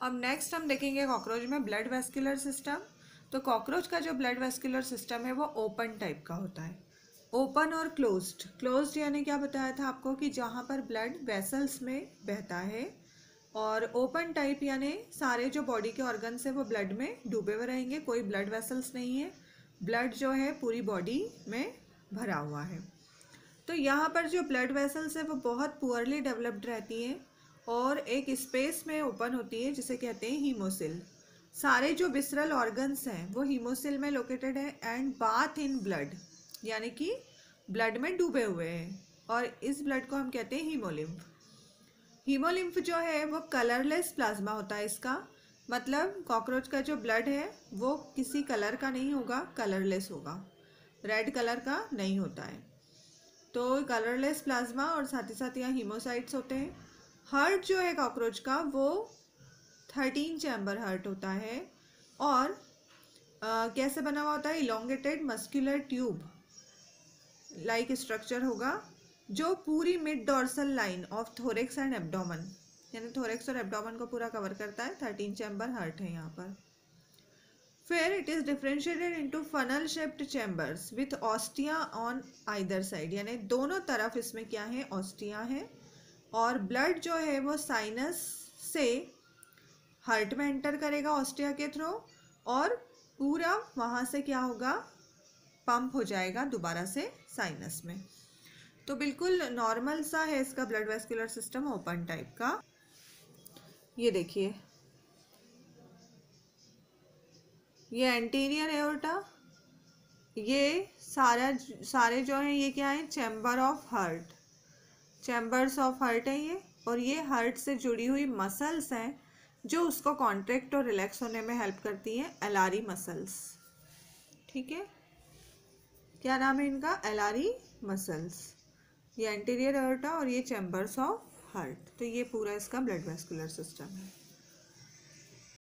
अब नेक्स्ट हम देखेंगे कॉकरोच में ब्लड वेस्कुलर सिस्टम तो कॉकरोच का जो ब्लड वेस्कुलर सिस्टम है, वो ओपन टाइप का होता है. ओपन और क्लोज्ड क्लोज्ड यानी क्या बताया था आपको कि जहाँ पर ब्लड वेसल्स में बहता है और ओपन टाइप यानी सारे जो बॉडी के ऑर्गन्स हैं, वो ब्लड में डूबे हुए रहेंगे, कोई ब्लड वेसल्स नहीं है. ब्लड जो है, पूरी बॉडी में भरा हुआ है. तो यहाँ पर जो ब्लड वेसल्स है, वो बहुत पुअरली डेवलप्ड रहती हैं. और एक स्पेस में ओपन होती है, जिसे कहते हैं हीमोसिल सारे जो विसरल ऑर्गन्स हैं, वो हीमोसिल में लोकेटेड है एंड बाथ इन ब्लड यानी कि ब्लड में डूबे हुए हैं और इस ब्लड को हम कहते हैं हीमोलिम्फ हीमोलिम्फ जो है, वो कलरलेस प्लाज्मा होता है इसका. मतलब कॉकरोच का जो ब्लड है, वो किसी कलर का नहीं होगा कलरलेस होगा. रेड कलर का नहीं होता है. तो कलरलेस प्लाज्मा और साथ ही साथ यहाँ हीमोसाइट्स होते हैं. हर्ट जो है कॉकरोच का वो थर्टीन चैम्बर हर्ट होता है और आ, कैसे बना हुआ होता है? Elongated muscular tube like structure होगा जो पूरी mid dorsal line of thorax and abdomen यानी थोरेक्स और एब्डोमन को पूरा कवर करता है। थर्टीन चैम्बर हर्ट है यहाँ पर। फिर it is differentiated into funnel shaped chambers with ostia on either side यानी दोनों तरफ़ इसमें क्या है? ऑस्टिया है। और ब्लड जो है वो साइनस से हार्ट में एंटर करेगा ऑस्टिया के थ्रू और पूरा वहाँ से क्या होगा? पंप हो जाएगा दोबारा से साइनस में। तो बिल्कुल नॉर्मल सा है इसका blood vascular system open type का। ये देखिए। ये एंटीरियर एओर्टा ये सारा सारे जो हैं ये क्या है? Chamber of heart chambers of heart है ये, और ये हार्ट से जुड़ी हुई मसल्स हैं, जो उसको कॉन्ट्रैक्ट और रिलैक्स होने में हेल्प करती हैं एलारी मसल्स। ठीक है? क्या नाम है इनका? एलारी मसल्स। ये एंटीरियर अर्टा और ये चैम्बर्स ऑफ़ हार्ट तो ये पूरा इसका ब्लड वेस्कुलर सिस्टम है।